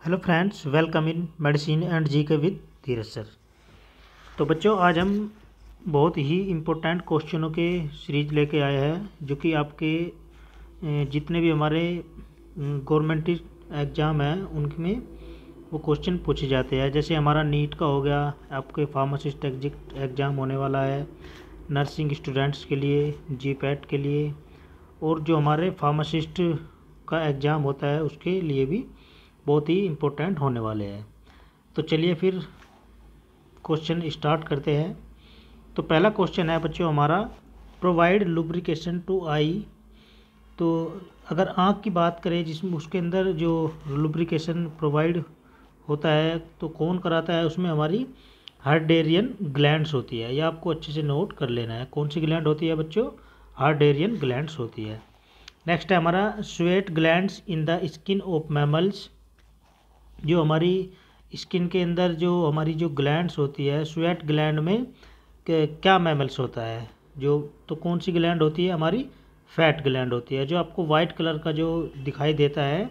Hello friends, welcome in medicine and G K with Dheeraj sir. तो बच्चों, आज हम बहुत ही इम्पोर्टेंट क्वेश्चनों के सीरीज़ लेके आए हैं, जो कि आपके जितने भी हमारे गवर्नमेंट एग्ज़ाम हैं, उनमें वो क्वेश्चन पूछे जाते हैं। जैसे हमारा नीट का हो गया, आपके फार्मासिस्ट एग्ज़ाम होने वाला है नर्सिंग स्टूडेंट्स के लिए जी के लिए, और जो हमारे फार्मासिस्ट का एग्ज़ाम होता है, उसके लिए भी बहुत ही इम्पोर्टेंट होने वाले हैं। तो चलिए फिर क्वेश्चन स्टार्ट करते हैं। तो पहला क्वेश्चन है बच्चों हमारा प्रोवाइड लुब्रिकेशन टू आई तो अगर आँख की बात करें जिसमें उसके अंदर जो लुब्रिकेशन प्रोवाइड होता है तो कौन कराता है? उसमें हमारी हार्डेरियन ग्लैंड्स होती है। यह आपको अच्छे से नोट कर लेना है। कौन सी ग्लैंड होती है बच्चों? हार्डेरियन ग्लैंड्स होती है। नेक्स्ट है हमारा sweat glands in the skin of mammals जो हमारी स्किन के अंदर जो हमारी जो ग्लैंड्स होती है स्वेट ग्लैंड में क्या मैमल्स होता है? जो तो कौन सी ग्लैंड होती है? हमारी फैट ग्लैंड होती है, जो आपको वाइट कलर का जो दिखाई देता है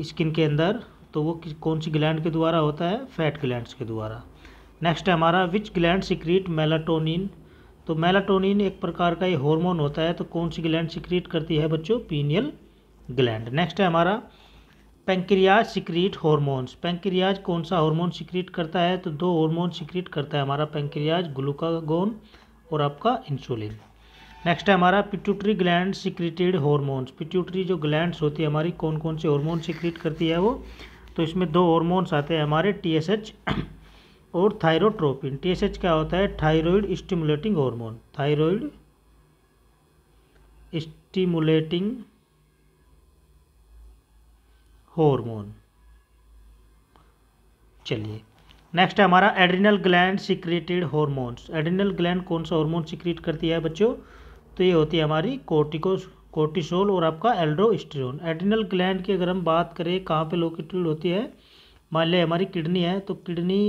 स्किन के अंदर तो वो कौन सी ग्लैंड के द्वारा होता है? फैट ग्लैंड्स के द्वारा। नेक्स्ट है हमारा विच ग्लैंड सिक्रीट मेलाटोनिन तो मेलाटोनिन एक प्रकार का ये हार्मोन होता है तो कौन सी ग्लैंड सिक्रीट करती है बच्चों? पीनियल ग्लैंड नेक्स्ट है हमारा पेंक्रियाज सिक्रीट हॉर्मोन्स। पेंक्रियाज कौन सा हार्मोन सिक्रीट करता है? तो दो हार्मोन सिक्रीट करता है, हमारा पेंक्रियाज ग्लूकागोन और आपका इंसुलिन। नेक्स्ट है हमारा pituitary gland secreted hormones pituitary जो ग्लैंड्स होती है हमारी कौन कौन से हॉर्मोन सिक्रीट करती है वो? तो इसमें दो हॉर्मोन्स आते हैं हमारे टीएसएच और थायरोट्रोपिन टीएसएच क्या होता है? Thyroid stimulating hormone thyroid stimulating hormone चलिए नेक्स्ट है हमारा adrenal gland secreted hormones adrenal gland कौन सा हार्मोन सिक्रेट करती है बच्चों? तो ये होती है हमारी कोर्टिको कोर्टिसोल और आपका एल्ड्रोस्टेरोन एड्रिनल ग्लैंड की अगर हम बात करें, कहाँ पे लोकेटेड होती है? मान लिया हमारी किडनी है तो किडनी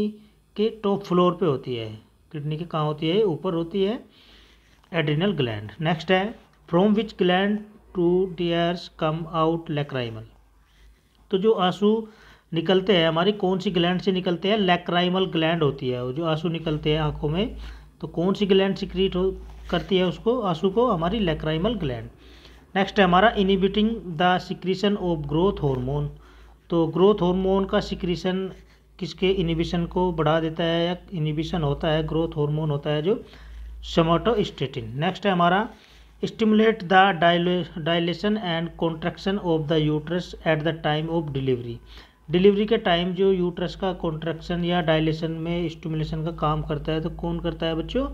के टॉप फ्लोर पे होती है। किडनी के कहाँ होती है? ऊपर होती है एड्रिनल ग्लैंड नेक्स्ट है from which gland to tears come out lacrimal तो जो आँसू निकलते हैं, हमारी कौन सी ग्लैंड से निकलते हैं? लैक्राइमल ग्लैंड होती है जो आँसू निकलते हैं आँखों में तो कौन सी ग्लैंड सिक्रीट हो, करती है उसको, आँसू को? हमारी लैक्राइमल ग्लैंड नेक्स्ट है हमारा inhibiting the secretion of growth hormone तो ग्रोथ हार्मोन का सिक्रीशन किसके इनिबिशन को बढ़ा देता है या इनिबिशन होता है? ग्रोथ हार्मोन होता है जो समोटोस्टेटिन नेक्स्ट है हमारा stimulate the dilation and contraction of the uterus at the time of delivery delivery के टाइम जो यूट्रस का कॉन्ट्रैक्शन या डायलेशन में स्टिमुलेशन का काम करता है तो कौन करता है बच्चों?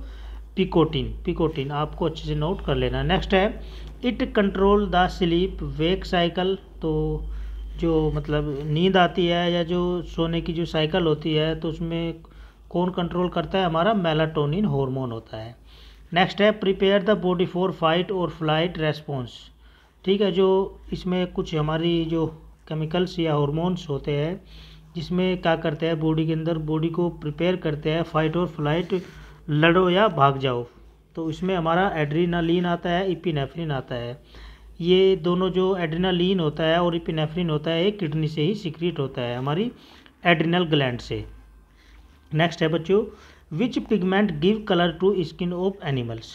पिकोटिन पिकोटिन आपको अच्छे से नोट कर लेना। नेक्स्ट है it control the sleep wake cycle तो जो मतलब नींद आती है या जो सोने की जो साइकिल होती है तो उसमें कौन कंट्रोल करता है? हमारा मेलाटोनिन हार्मोन होता है। नेक्स्ट है prepare the body for fight और फ़्लाइट रेस्पॉन्स ठीक है, जो इसमें कुछ हमारी जो केमिकल्स या हॉर्मोन्स होते हैं, जिसमें क्या करते हैं बॉडी के अंदर बॉडी को प्रिपेयर करते हैं फाइट और फ़्लाइट लड़ो या भाग जाओ। तो इसमें हमारा एड्रीनालीन आता है इपिनेफ्रिन आता है। ये दोनों जो एड्रीनालीन होता है और इपिनेफ्रिन होता है ये किडनी से ही सिक्रीट होता है हमारी एड्रीनल ग्लैंड से। नेक्स्ट है बच्चों which pigment give colour to skin of animals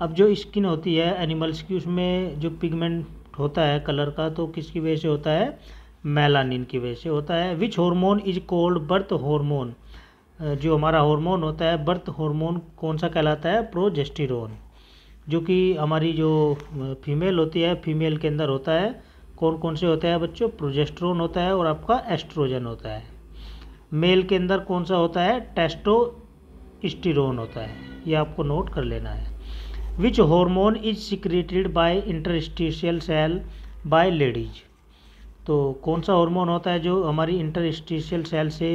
अब जो स्किन होती है एनिमल्स की उसमें जो पिगमेंट होता है कलर का तो किसकी वजह से होता है? मेलानिन की वजह से होता है। Which hormone is called birth hormone जो हमारा हार्मोन होता है बर्थ हार्मोन कौन सा कहलाता है? प्रोजेस्टिरोन जो कि हमारी जो फीमेल होती है फीमेल के अंदर होता है। कौन कौन से होता है बच्चों? प्रोजेस्ट्रोन होता है और आपका एस्ट्रोजन होता है। मेल के अंदर कौन सा होता है? टेस्टो स्टीरोन होता है। ये आपको नोट कर लेना है। Which hormone is secreted by interstitial cell by Leydig तो कौन सा हार्मोन होता है जो हमारी इंटरस्टिशियल सेल से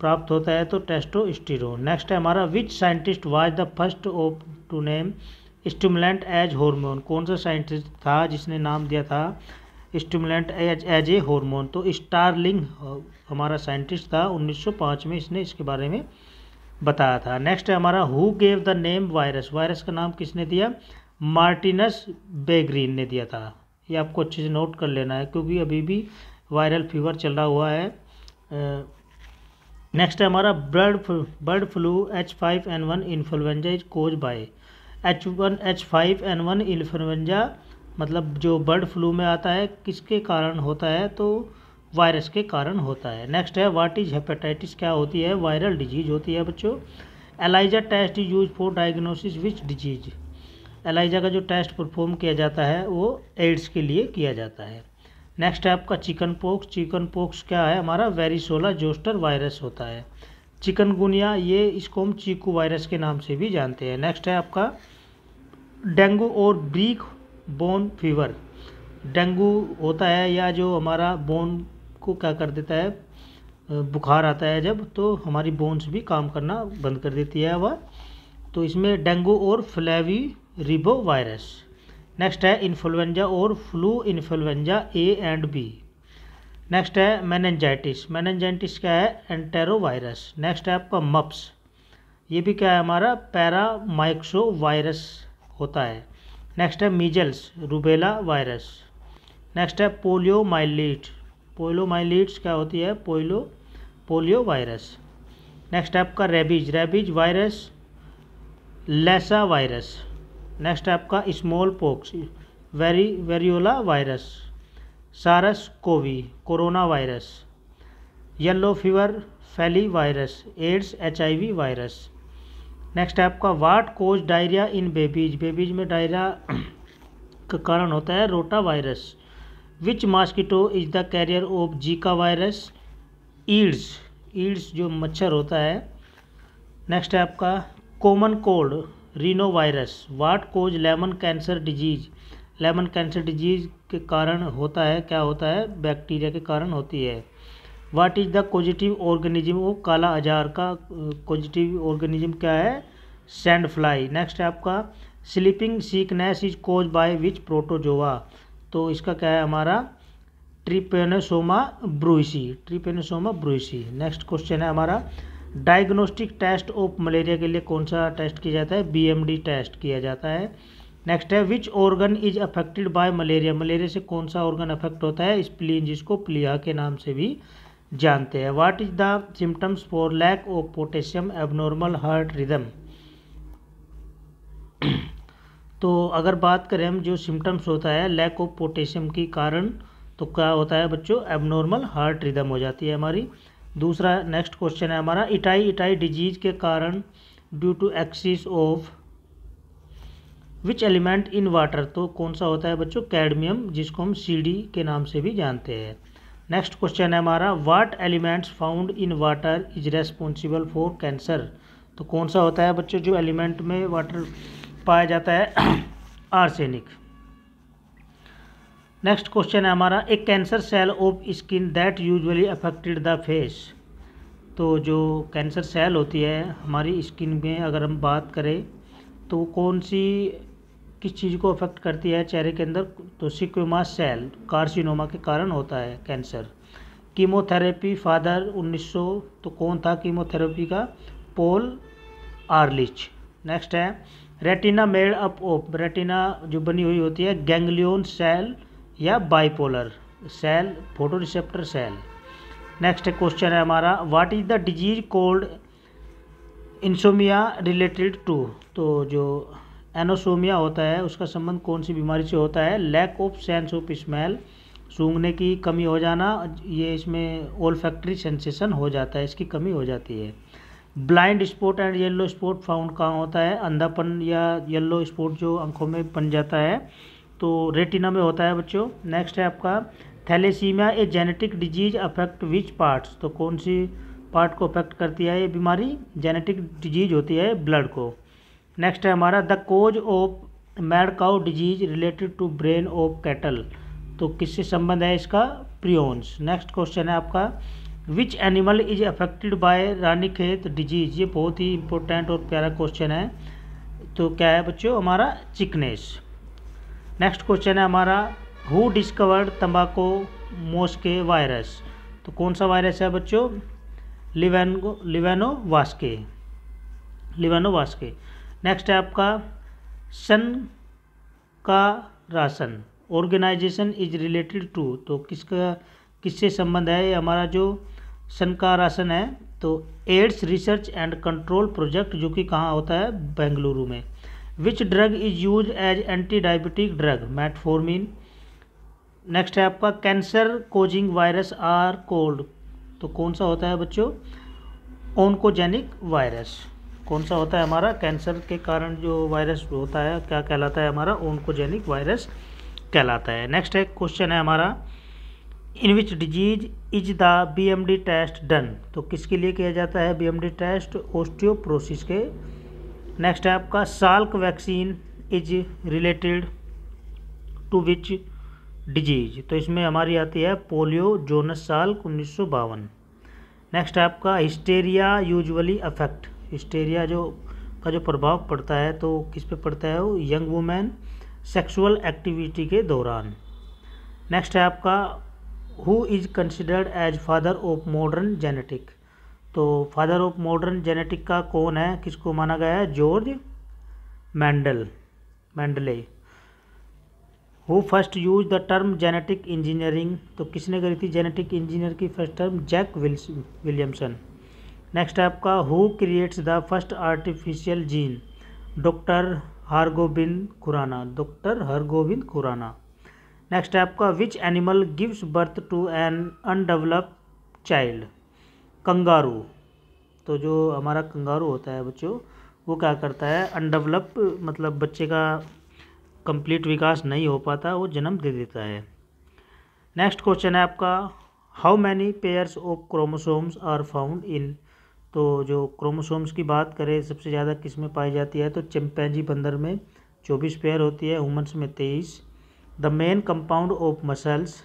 प्राप्त होता है? तो टेस्टोस्टेरोन नेक्स्ट है हमारा which scientist was the first of to name stimulant as hormone कौन सा साइंटिस्ट था जिसने नाम दिया था stimulant as as a hormone तो स्टारलिंग हमारा साइंटिस्ट था 1905 में। इसने इसके बारे में बताया था। नेक्स्ट है हमारा who gave the name virus virus का नाम किसने दिया? मार्टिनस बेग्रीन ने दिया था। ये आपको अच्छे से नोट कर लेना है, क्योंकि अभी भी वायरल फीवर चल रहा हुआ है। नेक्स्ट है हमारा bird bird flu H five N one influenza is cause by H one H five N one influenza मतलब जो बर्ड फ्लू में आता है, किसके कारण होता है? तो वायरस के कारण होता है। नेक्स्ट है व्हाट इज़ हेपेटाइटिस क्या होती है? वायरल डिज़ीज़ होती है बच्चों। ELISA test is use for diagnosis which disease ELISA का जो टेस्ट परफॉर्म किया जाता है, वो एड्स के लिए किया जाता है। नेक्स्ट है आपका चिकन पोक्स चिकन पोक्स क्या है? हमारा वेरिसोला जोस्टर वायरस होता है। चिकनगुनिया ये इसको हम चीकू वायरस के नाम से भी जानते हैं। नेक्स्ट है आपका डेंगू और ब्रीक बोन फीवर। डेंगू होता है या जो हमारा बोन को क्या कर देता है? बुखार आता है जब तो हमारी बोन्स भी काम करना बंद कर देती है वह। तो इसमें डेंगू और फ्लेवी रिबो वायरस नेक्स्ट है इन्फ्लुएंजा और flu influenza A and B next है मैनजाइटिस मैनजाइटिस क्या है? एंटेरो वायरस नेक्स्ट है आपका मप्स ये भी क्या है हमारा? पैरामाइक्सो वायरस होता है। नेक्स्ट है मीजल्स रूबेला वायरस नेक्स्ट है पोलियो माइलीट पोलियो माइलीट्स क्या होती है? पोलियो पोलियो वायरस नेक्स्ट आपका rabies rabies virus lyssa virus next आपका smallpox very variola virus SARS CoV corona virus yellow fever flavi virus AIDS HIV virus next आपका what cause diarrhoea in babies babies में diarrhoea का कारण होता है rota virus which mosquito is the carrier of Zika virus Aedes Aedes जो मच्छर होता है। नेक्स्ट है आपका common cold rhino virus what cause lemon cancer disease lemon cancer disease के कारण होता है, क्या होता है? बैक्टीरिया के कारण होती है। What is the causative organism वो काला आजार का पॉजिटिव ऑर्गेनिज्म क्या है? सैंड फ्लाई नेक्स्ट है आपका sleeping sickness is caused by which protozoa तो इसका क्या है हमारा? Trypanosoma brucei trypanosoma brucei next question है हमारा डायग्नोस्टिक टेस्ट ऑफ़ मलेरिया के लिए कौन सा टेस्ट किया जाता है? बीएमडी टेस्ट किया जाता है। नेक्स्ट है which organ is affected by malaria malaria से कौन सा ऑर्गन अफेक्ट होता है? स्प्लीन जिसको प्लिया के नाम से भी जानते हैं। What is the symptoms for lack of potassium abnormal heart rhythm तो अगर बात करें हम जो सिम्टम्स होता है लैक ऑफ़ पोटेशियम के कारण तो क्या होता है बच्चों? एबनॉर्मल हार्ट रिदम हो जाती है हमारी। दूसरा नेक्स्ट क्वेश्चन है हमारा, इटाई इटाई डिज़ीज़ के कारण due to excess of which element in water तो कौन सा होता है बच्चों? कैडमियम जिसको हम सीडी के नाम से भी जानते हैं। नेक्स्ट क्वेश्चन है हमारा what elements found in water is responsible for cancer तो कौन सा होता है बच्चों जो एलिमेंट में वाटर पाया जाता है आर्सेनिक। नेक्स्ट क्वेश्चन है हमारा एक cancer cell of skin that usually affected the face तो जो कैंसर सेल होती है, हमारी स्किन में अगर हम बात करें तो कौन सी किस चीज़ को अफेक्ट करती है चेहरे के अंदर? तो सिक्विमा सेल कार्सिनोमा के कारण होता है कैंसर कीमोथेरेपी फादर 1900 तो कौन था कीमोथेरेपी का? पोल आर्लिच नेक्स्ट है retina made up of retina जो बनी हुई होती है, गैंगलियोन सेल या bipolar cell photo receptor cell. Next question है हमारा what is the disease called insomnia related to तो जो एनोसोमिया होता है, उसका संबंध कौन सी बीमारी से होता है? Lack of sense of smell सूंघने की कमी हो जाना, ये इसमें ओल फैक्ट्री सेंसेशन हो जाता है, इसकी कमी हो जाती है। Blind spot and yellow spot found कहाँ होता है? अंधापन या येलो स्पॉट जो आँखों में बन जाता है तो रेटिना में होता है बच्चों। नेक्स्ट है आपका thalassaemia a genetic disease affect which parts तो कौन सी पार्ट को अफेक्ट करती है ये बीमारी? जेनेटिक डिज़ीज़ होती है ब्लड को। नेक्स्ट है हमारा the cause of mad cow disease related to brain of cattle तो किससे संबंध है इसका? प्रियोन्स नेक्स्ट क्वेश्चन है आपका which animal is affected by Ranikhet disease ये बहुत ही इंपॉर्टेंट और प्यारा क्वेश्चन है। तो क्या है बच्चों? हमारा चिकनेस। नेक्स्ट क्वेश्चन है हमारा हु डिस्कवर्ड तंबाकू मोस्के वायरस तो कौन सा वायरस है बच्चों? लिवेनो लिवेनो वास्के लिवेनो वास्के नेक्स्ट है आपका, सन का राशन। ऑर्गेनाइजेशन इज़ रिलेटेड टू तो किसका, किससे संबंध है? हमारा जो सनकारासन है तो AIDS research and control project जो कि कहाँ होता है? बेंगलुरु में। Which drug is use as anti diabetic drug? Metformin. Next है आपका, cancer causing virus are called. तो कौन सा होता है बच्चों? Oncogenic virus. कौन सा होता है हमारा? कैंसर के कारण जो वायरस होता है, क्या कहलाता है हमारा? ओनकोजेनिक वायरस कहलाता है। नेक्स्ट है, क्वेश्चन है हमारा in which disease is the B M D test done तो किसके लिए किया जाता है B M D test osteoporosis के। नेक्स्ट है आपका, Salk vaccine is related to which disease तो इसमें हमारी आती है पोलियो जोनस साल्क उन्नीस सौ बावन। नेक्स्ट है आपका हिस्टेरिया यूजुअली अफेक्ट हिस्टेरिया जो, का जो प्रभाव पड़ता है तो किस पे पड़ता है वो? यंग वुमेन सेक्सुअल एक्टिविटी के दौरान। नेक्स्ट है आपका who is considered as father of modern genetic तो फादर ऑफ़ मॉडर्न जेनेटिक का कौन है? किसको माना गया है? George Mendel Mendel who first use the term genetic engineering तो किसने करी थी? जेनेटिक इंजीनियर की first term Jack Williamson next आपका who creates the first artificial gene doctor Hargobind Khurana doctor Hargovind Khurana next है आपका which animal gives birth to an undevelop child kangaroo तो जो हमारा कंगारू होता है, बच्चों, वो क्या करता है? अनडेवलप मतलब बच्चे का कंप्लीट विकास नहीं हो पाता, वो जन्म दे देता है। नेक्स्ट क्वेश्चन है आपका how many pairs of chromosomes are found in तो जो क्रोमोसोम्स की बात करें, सबसे ज़्यादा किसमें पाई जाती है? तो चिंपैंजी बंदर में, चौबीस पेयर होती है वुमन्स में तेईस। The main compound of muscles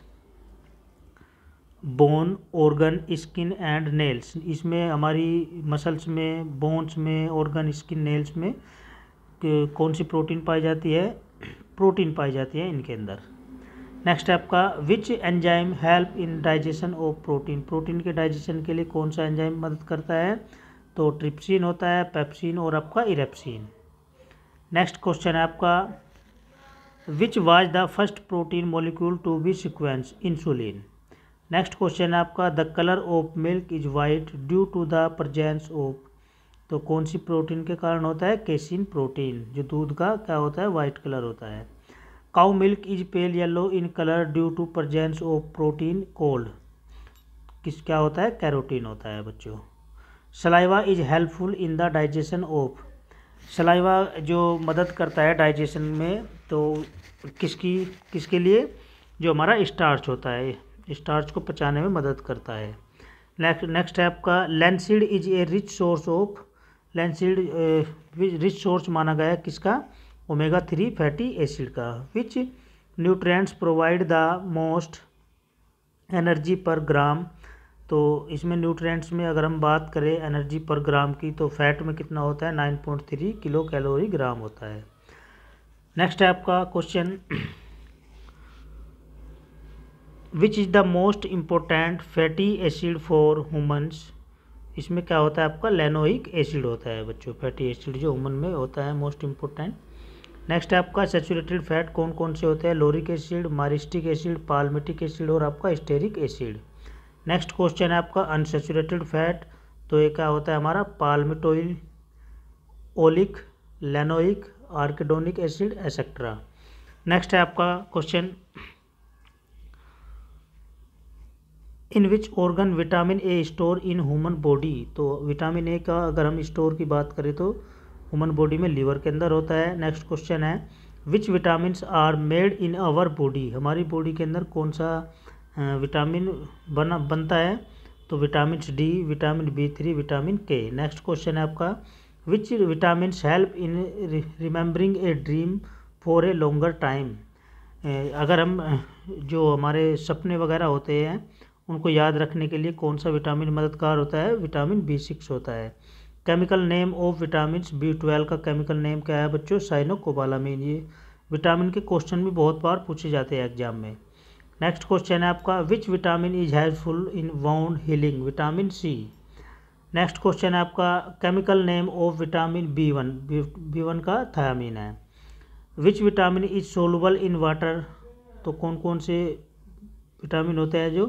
bone organ skin and nails इसमें हमारी मसल्स में बोन्स में ऑर्गन स्किन नेल्स में कौन सी प्रोटीन पाई जाती है? प्रोटीन पाई जाती है इनके अंदर। नेक्स्ट आपका which enzyme help in digestion of protein protein के डाइजेशन के लिए कौन सा एंजाइम मदद करता है? तो ट्रिप्सिन होता है पेप्सिन और आपका इरेप्सिन नेक्स्ट क्वेश्चन है आपका which was the first protein molecule to be sequence insulin next question है आपका the colour of milk is white due to the presence of तो कौन सी प्रोटीन के कारण होता है? केसिन प्रोटीन जो दूध का क्या होता है? वाइट कलर होता है। Cow milk is pale yellow in colour due to presence of protein called किस, क्या होता है? कैरोटीन होता है बच्चों। Saliva is helpful in the digestion of saliva जो मदद करता है डाइजेशन में तो किसकी, किसके लिए? जो हमारा स्टार्च होता है, स्टार्च को पचाने में मदद करता है। नेक्स्ट नेक्स्ट है आपका linseed is a rich source of, linseed rich source माना गया किसका? ओमेगा थ्री फैटी एसिड का which nutrients provide the most energy per gram तो इसमें न्यूट्रिएंट्स में अगर हम बात करें एनर्जी पर ग्राम की तो फैट में कितना होता है? Nine point three kilocalorie gram होता है। नेक्स्ट है आपका question which is the most important fatty acid for humans इसमें क्या होता है आपका? लेनोइक एसिड होता है बच्चों। फैटी एसिड जो ह्यूमन में होता है मोस्ट इम्पोर्टेंट नेक्स्ट है आपका सेचुरेटेड फैट कौन कौन से होते हैं? Lauric acid myristic acid palmitic acid और आपका स्टेरिक एसिड नेक्स्ट क्वेश्चन है आपका अनसेचुरेटेड फैट तो ये क्या होता है हमारा? Palmitoyl oleic linoleic arachidonic acid etcetera next है आपका question in which organ vitamin A store in human body तो विटामिन ए का अगर हम स्टोर की बात करें तो ह्यूमन बॉडी में लीवर के अंदर होता है। नेक्स्ट क्वेश्चन है which vitamin are made in our body हमारी बॉडी के अंदर कौन सा विटामिन बना, बनता है तो vitamin D, vitamin B three, vitamin K. Next question है आपका, which vitamin help in remembering a dream for a longer time? अगर हम, जो हमारे सपने वगैरह होते हैं, उनको याद रखने के लिए कौन सा विटामिन मददगार होता है? विटामिन बी सिक्स होता है। Chemical name of vitamin B twelve का केमिकल नेम क्या है बच्चों? साइनोकोबालामीन। ये विटामिन के क्वेश्चन भी बहुत बार पूछे जाते हैं एग्ज़ाम में। नेक्स्ट क्वेश्चन है आपका which vitamin is helpful in wound healing vitamin C next question है आपका chemical name of vitamin B one B one का थायामीन है। Which vitamin is soluble in water तो कौन कौन से विटामिन होते हैं जो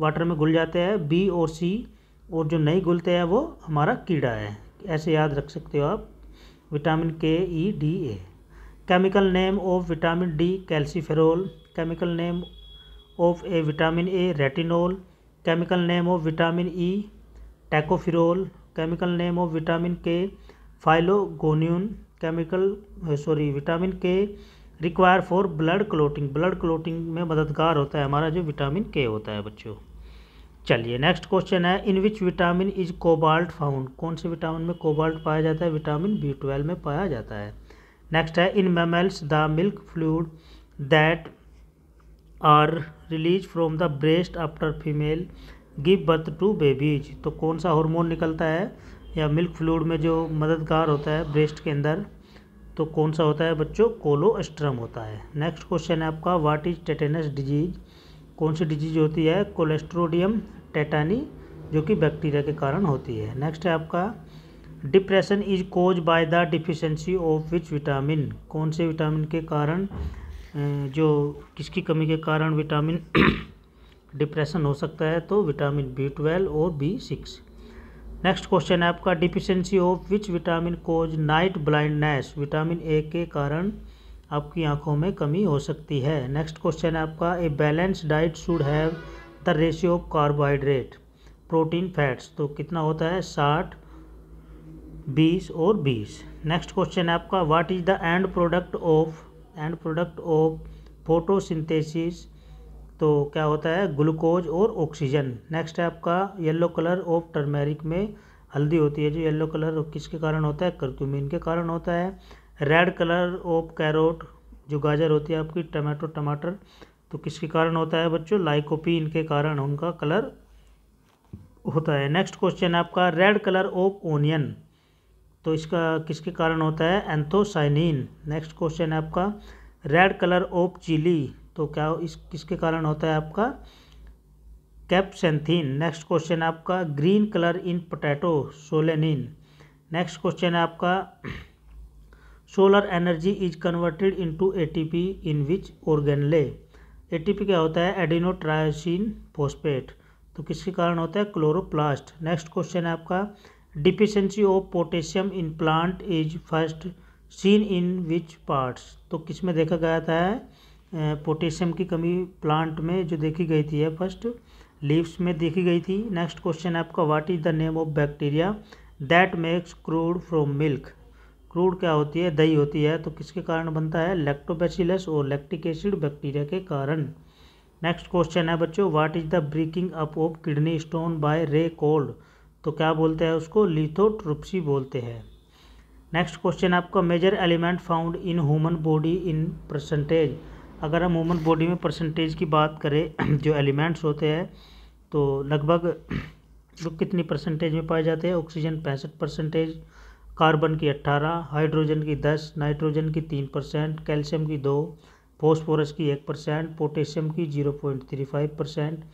वाटर में घुल जाते हैं? बी और सी और जो नहीं घुलते हैं वो हमारा कीड़ा है। ऐसे याद रख सकते हो आप। Vitamin K E D A chemical name of vitamin D calciferol chemical name of A vitamin A retinol chemical name of vitamin E tocopherol chemical name of vitamin K phylloquinone chemical sorry vitamin K require for blood clotting blood clotting में मददगार होता है हमारा जो vitamin के होता है बच्चों। चलिए नेक्स्ट क्वेश्चन है in which vitamin is cobalt found कौन से विटामिन में कोबाल्ट पाया जाता है? विटामिन बी ट्वेल्व में पाया जाता है। नेक्स्ट है in mammals the milk fluid that are release from the breast after female give birth to babies तो कौन सा हार्मोन निकलता है? या मिल्क फ्लूड में जो मददगार होता है ब्रेस्ट के अंदर तो कौन सा होता है बच्चों? कोलोस्ट्रम होता है। नेक्स्ट क्वेश्चन है आपका व्हाट इज़ टेटेनस डिज़ीज़ कौन सी डिज़ीज़ होती है? कोलेस्ट्रोडियम टेटानी जो कि बैक्टीरिया के कारण होती है। नेक्स्ट है आपका depression is cause by the deficiency of which vitamin कौन से विटामिन के कारण? जो किसकी कमी के कारण विटामिन डिप्रेशन हो सकता है तो विटामिन बी ट्वेल्व और बी सिक्स। नेक्स्ट क्वेश्चन है आपका deficiency of which vitamin cause night blindness vitamin A के कारण आपकी आँखों में कमी हो सकती है। नेक्स्ट क्वेश्चन है आपका a balance diet should have the ratio of carbohydrate protein fats तो कितना होता है? साठ, बीस और बीस। नेक्स्ट क्वेश्चन है आपका what is the end product of end product of photosynthesis तो क्या होता है? ग्लूकोज और ऑक्सीजन नेक्स्ट है आपका येलो कलर ऑफ़ टर्मेरिक में हल्दी होती है। जो येलो कलर किसके कारण होता है? कर्क्यूमिन के कारण होता है। रेड कलर ऑफ़ कैरोट जो गाजर होती है आपकी टमाटो टमाटर तो किसके कारण होता है बच्चों? लाइकोपीन के कारण उनका कलर होता है। नेक्स्ट क्वेश्चन है आपका रेड कलर ऑफ़ ओनियन तो इसका किसके कारण होता है? एंथोसाइनिन। नेक्स्ट क्वेश्चन है आपका। रेड कलर ऑफ़ चिली तो क्या इस, किसके कारण होता है आपका? कैप्सेंथीन नेक्स्ट क्वेश्चन है आपका। Green colour in potato solanine next question है आपका। Solar energy is converted into ATP in which organelle ATP क्या होता है? एडिनोट्रायोसिन फोस्पेट तो किसके कारण होता है? क्लोरोप्लास्ट नेक्स्ट क्वेश्चन है आपका। Deficiency of potassium in plant is first seen in which parts तो किसमें देखा गया था? पोटेशियम की कमी प्लांट में जो देखी गई थी है फ़र्स्ट लीव्स में देखी गई थी। नेक्स्ट क्वेश्चन है आपका what is the name of bacteria that makes curd from milk curd क्या होती है? दही होती है। तो किसके कारण बनता है? लैक्टोबैसिलस और लैक्टिक एसिड बैक्टीरिया के कारण। नेक्स्ट क्वेश्चन है बच्चों what is the breaking up of kidney stone by ray called तो क्या बोलते हैं उसको? लिथोट्रुप्सी बोलते हैं। नेक्स्ट क्वेश्चन आपका major element found in human body in percentage अगर हम ह्यूमन बॉडी में परसेंटेज की बात करें, जो एलिमेंट्स होते हैं तो लगभग वो कितनी परसेंटेज में पाए जाते हैं? ऑक्सीजन पैंसठ परसेंटेज कार्बन की अट्ठारह हाइड्रोजन की दस नाइट्रोजन की तीन परसेंट कैल्शियम की दो फॉस्फोरस की एक परसेंट पोटेशियम की zero point three five percent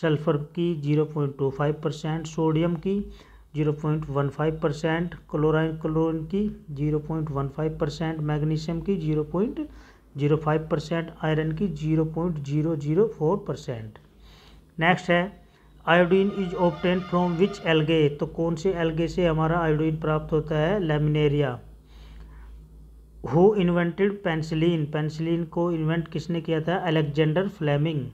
sulphur की zero point two five percent, sodium की zero point one five percent, chlorine, chlorine की zero point one five percent, magnesium की zero point zero five percent, iron की zero point zero zero four percent. Next है iodine is obtain from which algae तो कौन से algae से हमारा iodine प्राप्त होता है? Laminaria who invented penicillin penicillin को इन्वेंट किसने किया था? अलेक्जेंडर फ्लेमिंग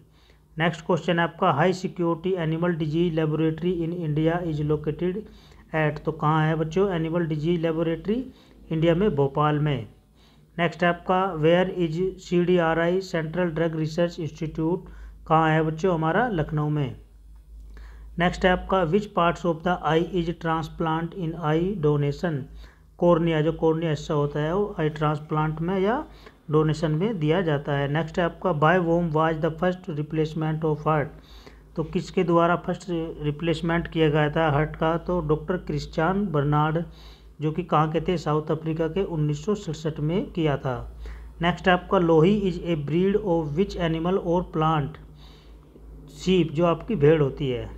नेक्स्ट क्वेश्चन है आपका high security animal disease laboratory in India is located at तो कहाँ है बच्चों? एनिमल डिज़ीज़ लेबोरेटरी इंडिया में, भोपाल में। नेक्स्ट है आपका where is C D R I central drug research institute कहाँ है बच्चों हमारा? लखनऊ में। नेक्स्ट है आपका which parts of the eye is transplant in eye donation cornea जो कोर्निया हिस्सा होता है वो आई ट्रांसप्लांट में या डोनेशन में दिया जाता है। नेक्स्ट है आपका by whom was the first replacement of heart तो किसके द्वारा फ़र्स्ट रिप्लेसमेंट किया गया था हार्ट का? तो डॉक्टर क्रिस्टियान बर्नार्ड जो कि कहाँ के थे? साउथ अफ्रीका के उन्नीस में किया था। नेक्स्ट आपका Lohi is a breed of which animal और प्लांट सीप जो आपकी भेड़ होती है।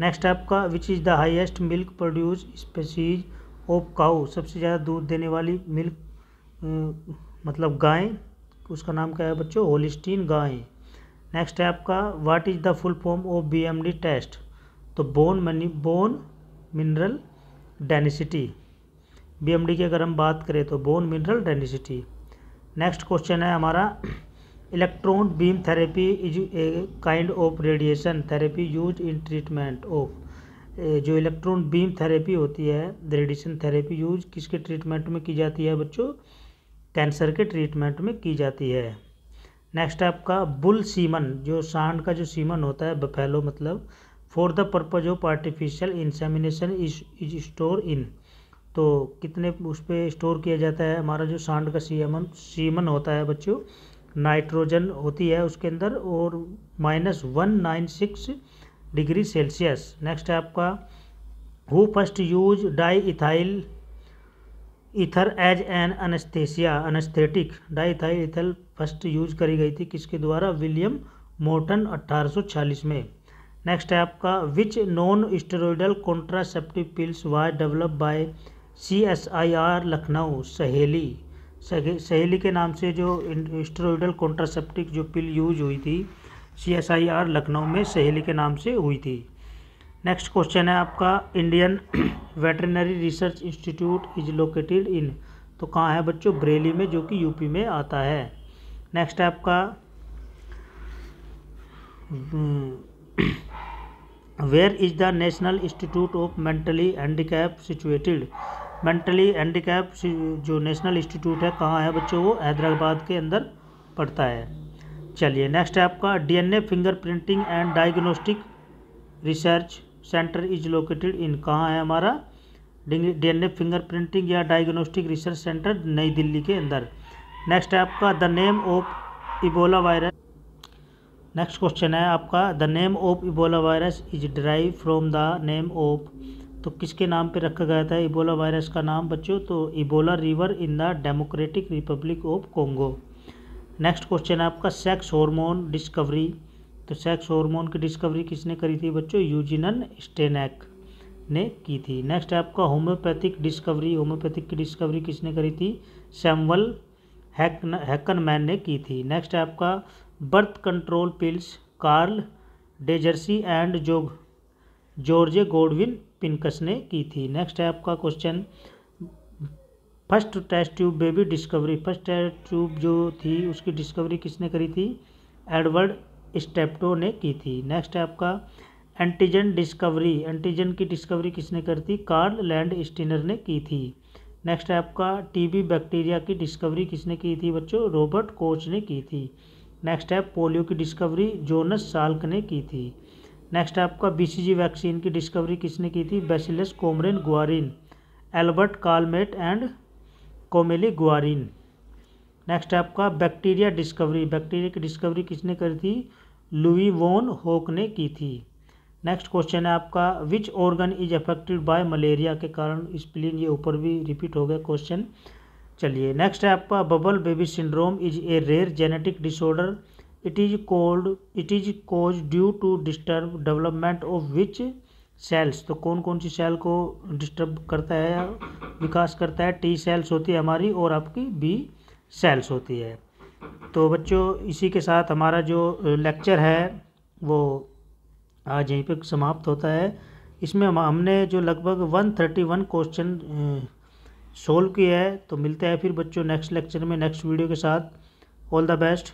नेक्स्ट आपका which is the highest milk produce species of cow सबसे ज़्यादा दूध देने वाली मिल्क मतलब गाय उसका नाम क्या है बच्चों? होलिस्टीन गाय नेक्स्ट है आपका what is the full form of BMD test तो bone money bone mineral density BMD की अगर हम बात करें तो bone mineral density next question है हमारा electron beam therapy is a kind of radiation therapy use in treatment of जो इलेक्ट्रॉन बीम थेरेपी होती है रेडिएशन थेरेपी यूज़ किसके ट्रीटमेंट में की जाती है बच्चों? कैंसर के ट्रीटमेंट में की जाती है। नेक्स्ट आपका बुल सीमन, जो सांड का जो सीमन होता है, बफेलो मतलब for the purpose of artificial insemination is store in तो कितने उस पर स्टोर किया जाता है? हमारा जो सांड का सीमन सीमन होता है बच्चों नाइट्रोजन होती है उसके अंदर, और minus one nine six degree Celsius next है आपका who first use di ethyl ether as an anaesthesia anaesthetic di ethyl ether first use करी गई थी किसके द्वारा? विलियम मोर्टन 1846 में। नेक्स्ट है आपका which non steroidal contraceptive pills was develop by C S I R Lucknow, Saheli. Saheli के नाम से जो स्टेरॉयडल कॉन्ट्रासेप्टिक जो पिल यूज़ हुई थी C S I R Lucknow में सहेली के नाम से हुई थी। नेक्स्ट क्वेश्चन है आपका, Indian veterinary research institute is located in तो कहाँ है बच्चों? बरेली में, जो कि यूपी में आता है। नेक्स्ट है आपका where is the national institute of mentally handicap situated mentally handicap जो नेशनल इंस्टीट्यूट है, कहाँ है बच्चों वो? हैदराबाद के अंदर पड़ता है। चलिए नेक्स्ट है आपका DNA fingerprinting and diagnostic research centre is located in कहाँ है हमारा? डीएनए फिंगरप्रिंटिंग या diagnostic research centre New Delhi के अंदर। नेक्स्ट है आपका the name of Ebola virus next question है आपका the name of Ebola virus is drive from the name of तो किसके नाम पे रखा गया था इबोला वायरस का नाम बच्चों? तो Ebola river in the Democratic Republic of Congo next question है आपका सेक्स हार्मोन डिस्कवरी तो सेक्स हार्मोन की डिस्कवरी किसने करी थी बच्चों? यूजिनन स्टेनैक ने की थी। नेक्स्ट है आपका होम्योपैथिक डिस्कवरी होम्योपैथिक की डिस्कवरी किसने करी थी? सैमवल हैकन हैकन मैन ने की थी। नेक्स्ट है आपका birth control pills Carl Djerassi and जोग जॉर्जे गोडविन पिनकस ने की थी। नेक्स्ट है आपका question first test tube baby discovery first test tube जो थी, उसकी डिस्कवरी किसने करी थी? एडवर्ड स्टेप्टो ने की थी। नेक्स्ट है आपका एंटीजन डिस्कवरी एंटीजन की डिस्कवरी किसने करी थी? कार्ल लैंड स्टिनर ने की थी। नेक्स्ट है आपका टीबी बैक्टीरिया की डिस्कवरी किसने की थी बच्चों? रॉबर्ट कोच ने की थी। नेक्स्ट है पोलियो की डिस्कवरी जोनस साल्क ने की थी। नेक्स्ट है आपका बीसीजी वैक्सीन की डिस्कवरी किसने की थी? Bacillus Calmette Guerin Albert Calmette and Camille Guerin next है आपका बैक्टीरिया डिस्कवरी बैक्टीरिया की डिस्कवरी किसने करी थी? लुई वोन होक ने की थी। नेक्स्ट क्वेश्चन है आपका which organ is affected by malaria के कारण? स्प्लिन ये ऊपर भी रिपीट हो गया क्वेश्चन चलिए नेक्स्ट है आपका bubble baby syndrome is a rare genetic disorder it is called it is cause due to disturb development of which cells तो कौन कौन सी सेल को डिस्टर्ब करता है विकास करता है? टी सेल्स होती है हमारी और आपकी बी सेल्स होती है। तो बच्चों, इसी के साथ हमारा जो लेक्चर है, वो आज यहीं पर समाप्त होता है। इसमें हम, हमने जो लगभग 131 क्वेश्चन सोल्व किया है। तो मिलते हैं फिर बच्चों नेक्स्ट लेक्चर में नेक्स्ट वीडियो के साथ। All the best